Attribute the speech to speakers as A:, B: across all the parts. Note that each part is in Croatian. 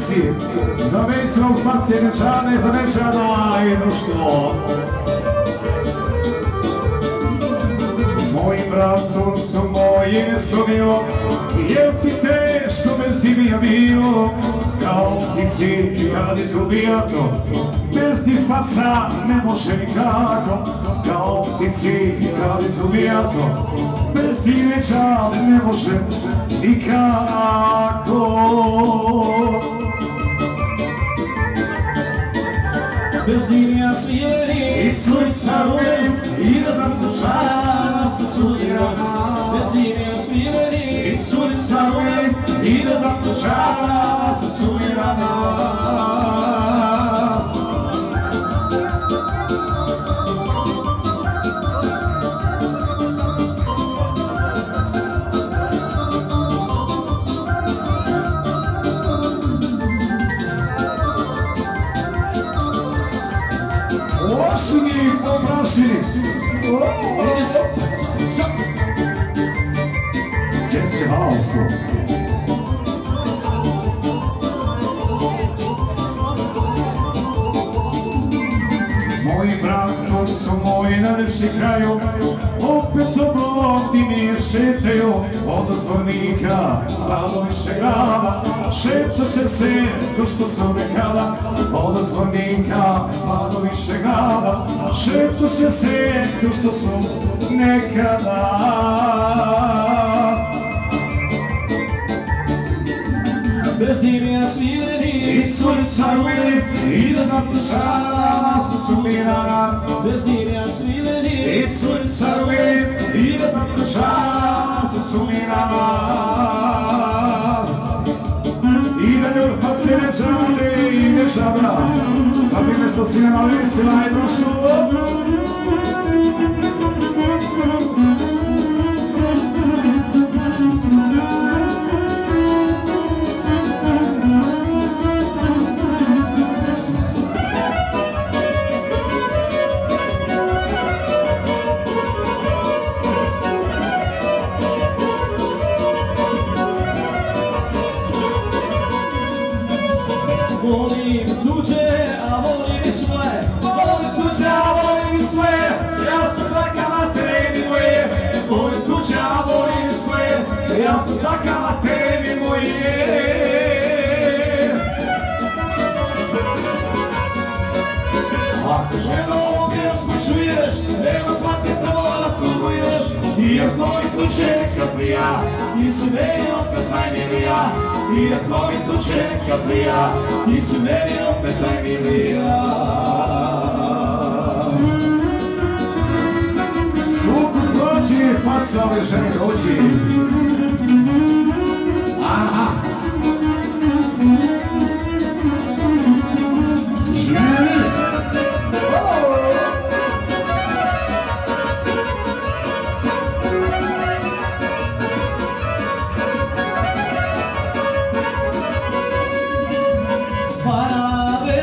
A: Kraljevici, za Mesnog Pacijeničane, za Mečana i društvo. Moj bratom su moji neslomio, jel ti teško bez dimija bilo, kao ptici kad izgubija to, bez ti faca ne može nikako, kao ptici kad izgubija to, bez ti neća ne može nikako.
B: Bez dimija svijeri
A: I curica volim, i da nam duša se sudira,
B: Bez dimija svijeri
A: I curica volim, i da Jesse House. Moji bratom su moji najljepši kraju, opet oblodi mi šetaju od zvornika pa do više grada. Šetat će se, ko što sam rekala, od zvornika pa do više grada. Šetat će se, ko što sam nekada.
B: Bez dimija svijeri
A: I curica veli, i da nam duša se sumirana.
B: Bez dimija svijeri
A: I curica veli, i da nam duša se sumirana. Žabra, sad bi nešto sinema visila i
B: Tuđe
A: neka prija, nisi meni opet najmilija. Iako mi tuđe neka prija, nisi meni opet najmilija. Suku dođi, faca ove žene dođi.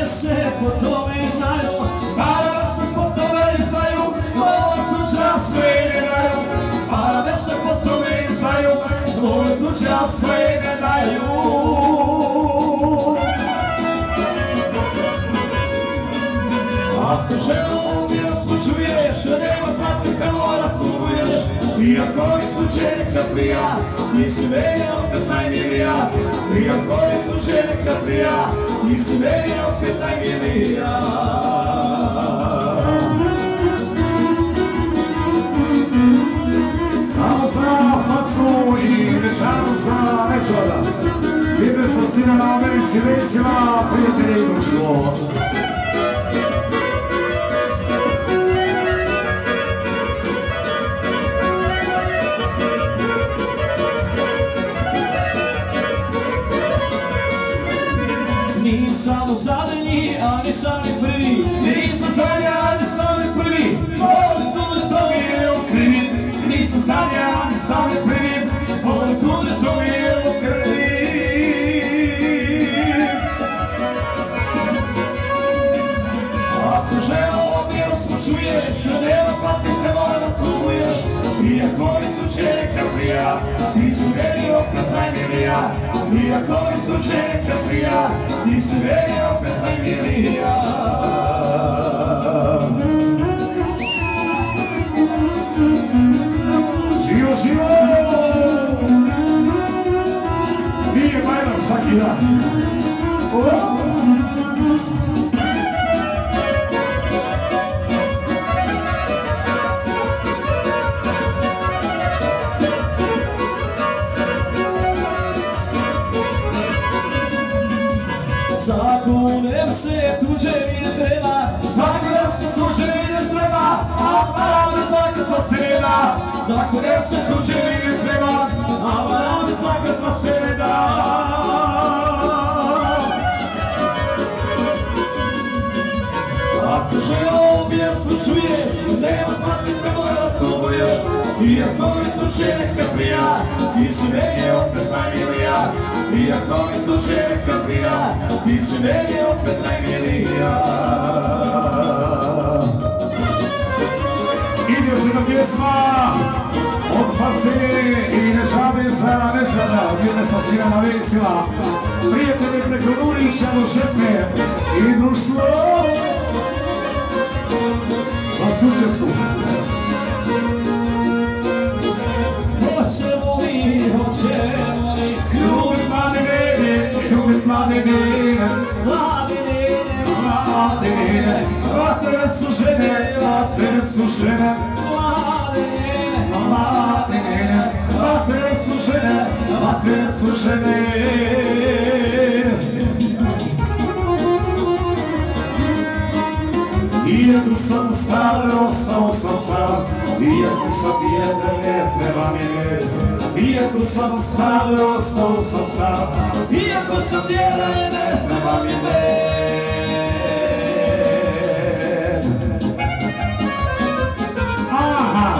B: Se po tome znaju
A: Parave se po tome znaju, volim tuđa sve ne daju. Parave se po tome znaju, volim tuđa sve ne daju. Ako ženu pjesmu čuješ, nema patika mora tuguješ. Iako mi tuđe neka prija, nisi meni opet najmilija. Iako mi tuđe neka prija, nisi meni opet najmilija. Samo za facu i večanu za večera. Ide sa sina na Americi, vesima, prijatelji i društvo. Iako tuđe neka prija,
B: ti si meni opet najmilija da Zakunem se tuđe mi ne treba A parame zakletva se da Ako žena pjesmu čuje Nema pati prema da tuguje Iako mi tuđe neka prija Ti si meni opet najmilija. Iako mi tuđe neka prija Ti si meni opet najmilija
A: još jedna pjesma od Fasine i Nežabe za Nežada, gdje sa Sinana Vesila. Prijatelji preko Nurića do Šepe i društvo Vasučevsku.
B: Hoćemo mi, hoćemo mi
A: Ljubit mlade nene, ljubit mlade nene, Iako sam jedan, ne treba mi ne Iako sam star, ostao sam sam
B: Iako sam djela, ne treba mi ne
A: Aha,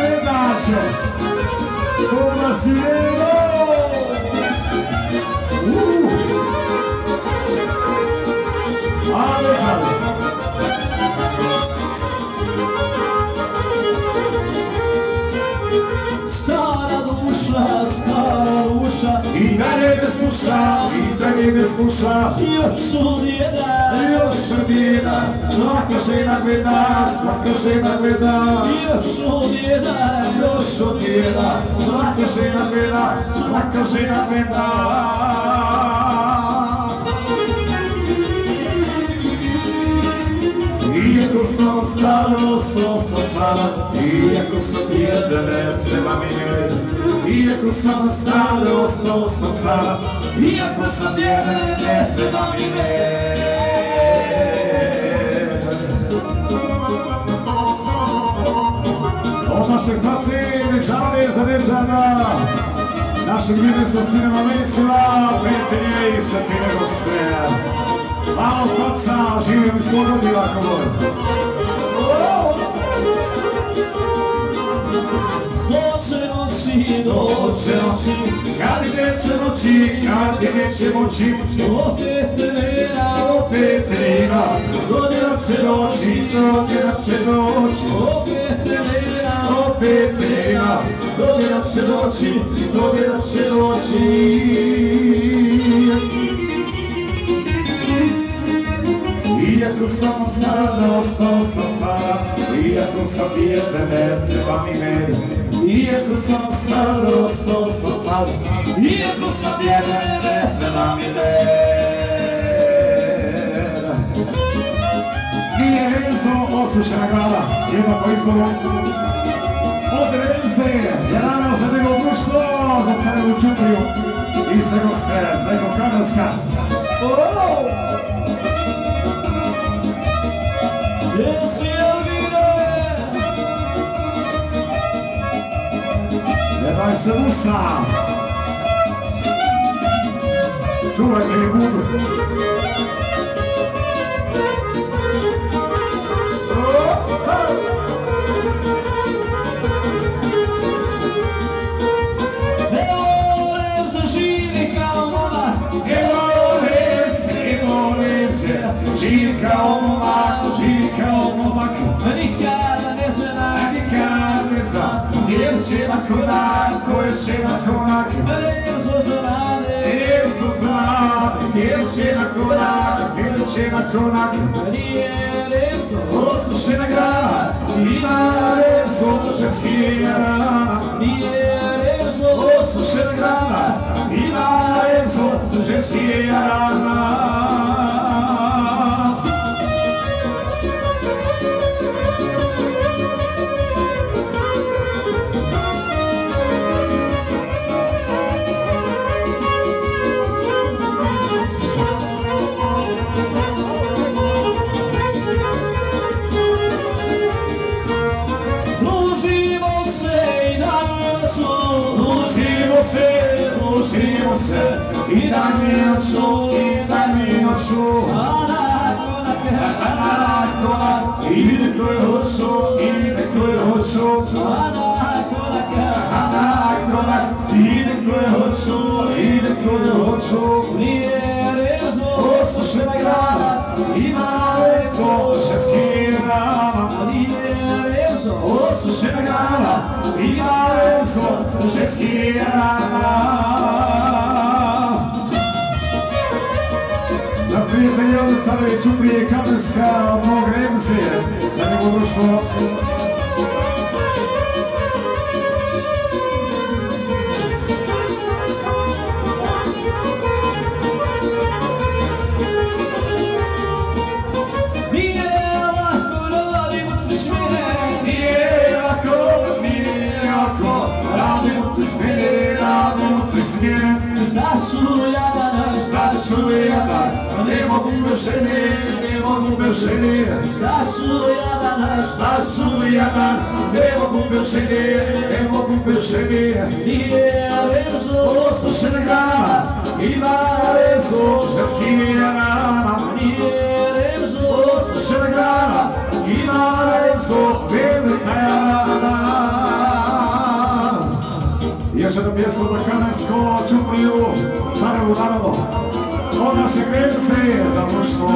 A: ne daće Kuma si nego Ale žale sluša, i dalje me sluša
B: Još jedan
A: Još jedna, svaka žena gleda, svaka žena gleda.
B: Još jedan
A: Još od jedna, svaka žena gleda, svaka žena gleda. Iako sam star, ostao sam sam Iako sam jedan, ne treba mi Iako sam star, ostao sam sam Iako sam jedan, ne treba mi ne Od našeg pasine, žale za Nežana, našeg vide sa sinema Vesila, prijatelje i sa goste. Malo faca, živim iz pogodila
B: dođe noći
A: Kad i neće moći, kad i neće moći,
B: Opet trena,
A: opet treba, dodjela će doći, dodjela će doći.
B: opet trena
A: Opet treba, dodjela će doći, dodjela će doći. Iako sam stara, ostao sam stara, iako sam bijede, ne treba mi med. Iako sam stara, ostao sam stara, iako sam bijede, ne treba mi med. Nije Renzo oslušena glava, jedna po. Od Renze je ranao za njegov društvo, za carevu Čupriju i sve goste, preko Kanadska.
B: Jesi Elvinove
A: Ne daj se Musa! Čuvajte mi će na konak.
B: Rezo znane
A: Evo zna, gdje će na konak
B: Nije rezo,
A: Osušena grana Ima rezo ženski rana
B: nije rezo
A: Osušena grana Ima rezo ženski rana
B: Družimo
A: Александрович Умбрия Каменска,
B: но греем се
A: за неговото ne mogu bez žene, ne mogu bez žene
B: znaš u jadana
A: Staću jadan, ne mogu bez žene, ne mogu bez žene
B: Nije rezo,
A: Osušena grana, ima rezo, ženski rana
B: nije rezo
A: Osušena grana, ima rezo, velika rana Još jedno pjesmo za Kamensko, Čupriju, Carevu naravno Od našeg veze za društvo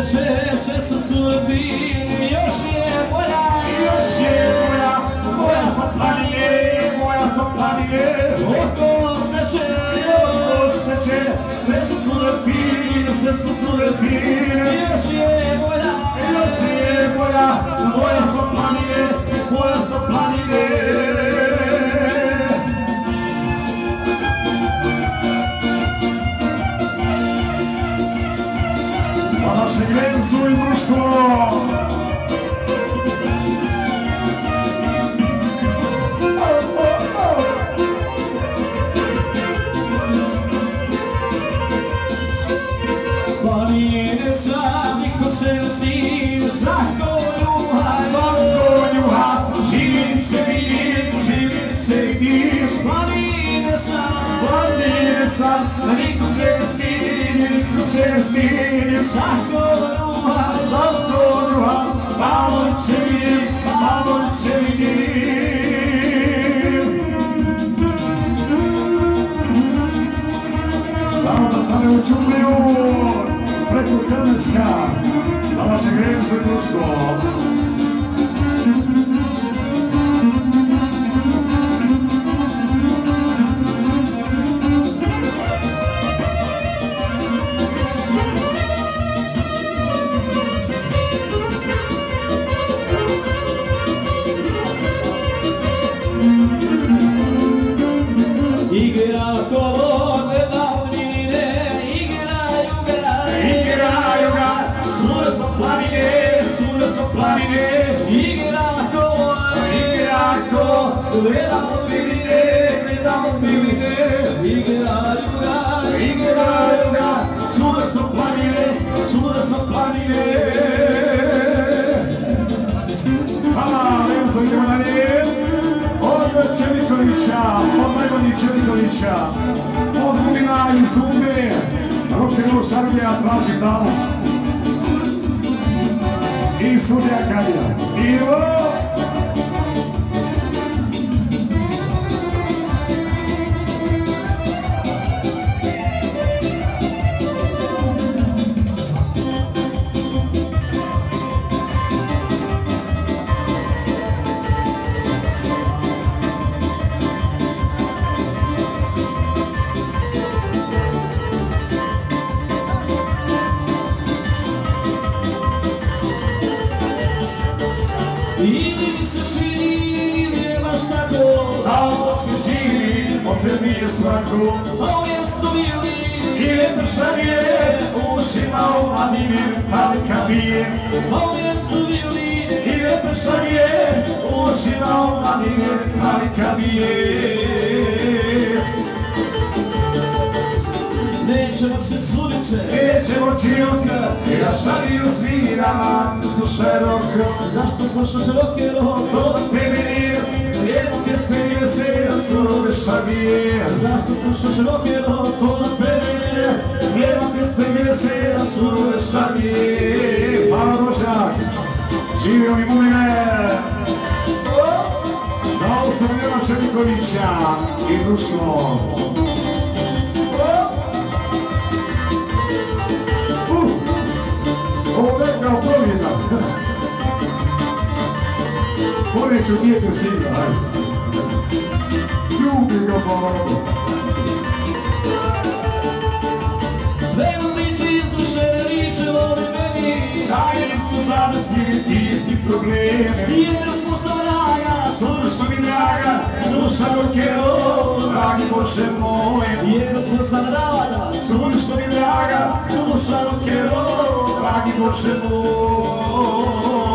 B: Oko se srcu fin, još je moja
A: Još je moja, moja sa planine, moja sa planine
B: Oko spreše,
A: Još peče, sve su fine, sve su fine
B: još je moja
A: Još je moja, moja sa planine, moja sa planine
B: sam, niko se ne stidi, svako ljuha
A: Svako njuha, živim vidim, živim se vidiš
B: Planine sam,
A: Planine sam, da niko se ne stidi, niko se ne stidi
B: svako ljuha
A: Svako njuha, malo će vidim, malo će vidim Samo da cane u Čupriju, preko
B: mais um B. Não quero usar de atrás então. Isso, minha carinha. E
A: vamos! Su
B: bili,
A: I lepršavije, ušima kabije.
B: a uvijek su bili,
A: I lepršavije, ušima ali kabije.
B: nećemo se sudice,
A: Nećemo čiotka, ja šaliju sviram, slušaj rok.
B: zašto slušaš rock'n'roll,
A: To da tebi nije, pjesme nije se, da su šabije.
B: zašto slušaš rock'n'roll,
A: To da tebi nije, jedno pjesme nije se, da su šabije. Hvala Rožak, živio mi mumine. Znao sam Nema Čelikovića i društvo. Uh, Ovo je kao pobjeda. Poneću dijete sina, ajde.
B: Sve vam liči izrušene liče voli meni,
A: Daj su zadesni ti isti probleme.
B: jednog posavraja,
A: Slušaj mi draga, slušaj rock'n'roll, dragi Bože moj.
B: jednog posavraja,
A: Slušaj mi draga, slušaj rock'n'roll, dragi Bože moj.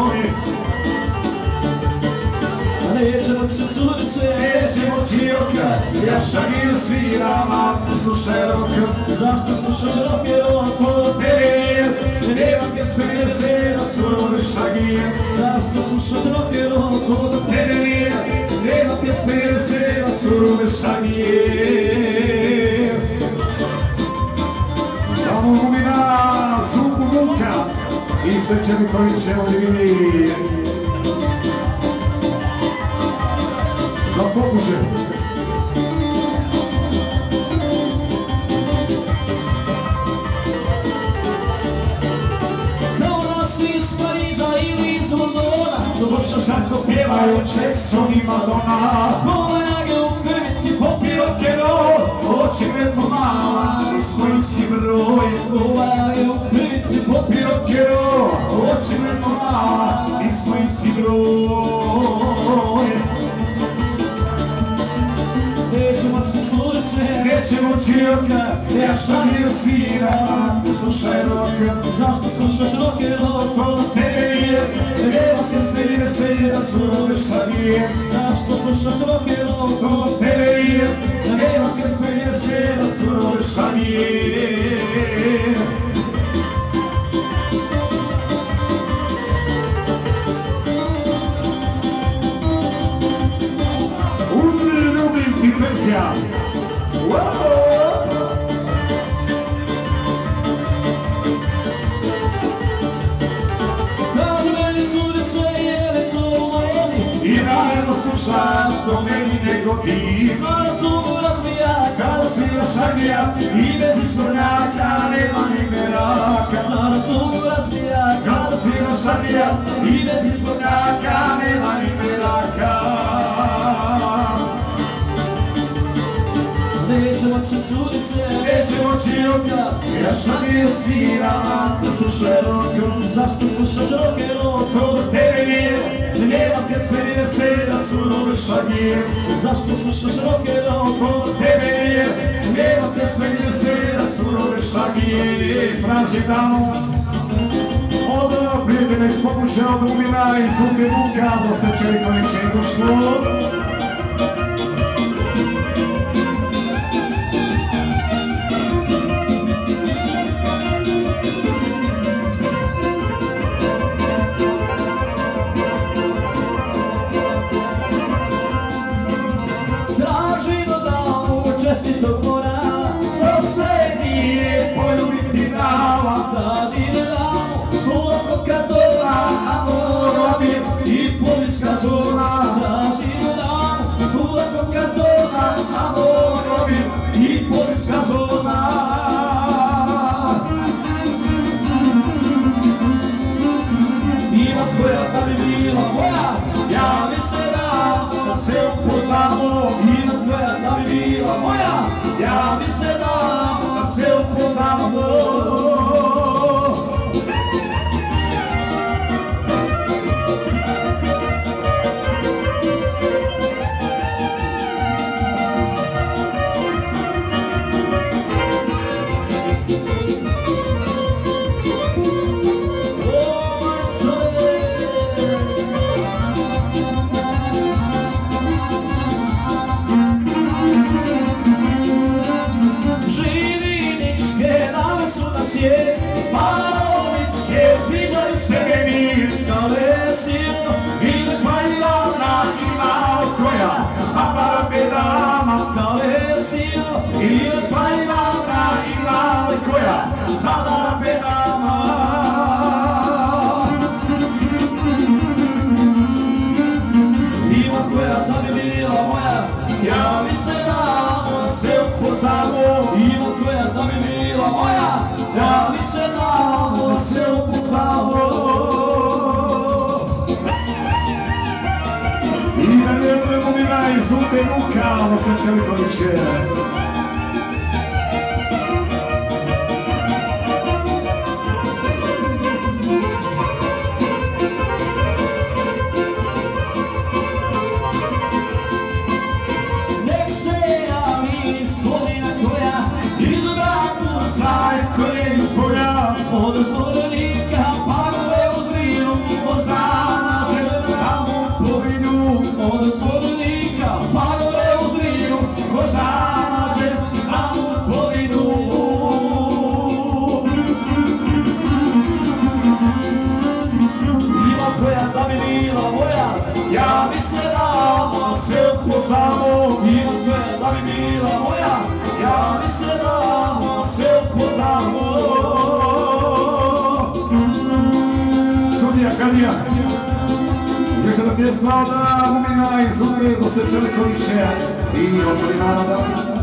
B: Nećemo se sudice,
A: Nećemo čioka, ja šagir sviram, a ti slušaj rock.
B: zašto slušaš rock'n'roll,
A: To tebi nema gdje se na crvoj šagir.
B: zašto slušaš rock'n'roll,
A: To tebi nema gdje se na crvoj šagir. Samo Mumina, Zuku Vuka i Srećeni koji će odivini. Pjevaju Jackson i Madonna.
B: Pomage u krvi
A: Popio kero, oči me pomala, smo isti broj.
B: pomage u krvi
A: Popio kero, oči me pomala, smo isti broj.
B: nećemo se sudice,
A: Nećemo čiotka, ja šalju sviram, slušaj rock.
B: zašto slušaš rock'n'roll,
A: To tebe nije, nema pjesme gdje se da čuješ šagir.
B: zašto slušaš rock'n'roll,
A: To tebe nije, nema pjesme gdje se da čuješ šagir.
B: Tu razvija,
A: si i bez istornjaka nema ni meraka.
B: stvarno tu razvija,
A: si šagija i bez istornjaka nema ni meraka.
B: nećemo se sudice,
A: Nećemo čioka, ja sviram, da slušaj rock.
B: zašto slušaš rock'n'roll,
A: To tebe nije, nema pjesme se da su šagije.
B: zašto slušaš rock'n'roll,
A: To tebe nije, nema pjesme se da surove šagije. Franži tamo, od prijatelja iz pomoća od i došlo.
B: siete circle chair.
A: Srbija. Još da ti je znao iz
B: umina za sve čovjekoviće i ostali naroda.